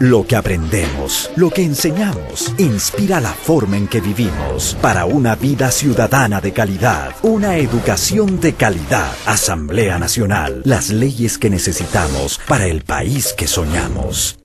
Lo que aprendemos, lo que enseñamos, inspira la forma en que vivimos para una vida ciudadana de calidad, una educación de calidad. Asamblea Nacional, las leyes que necesitamos para el país que soñamos.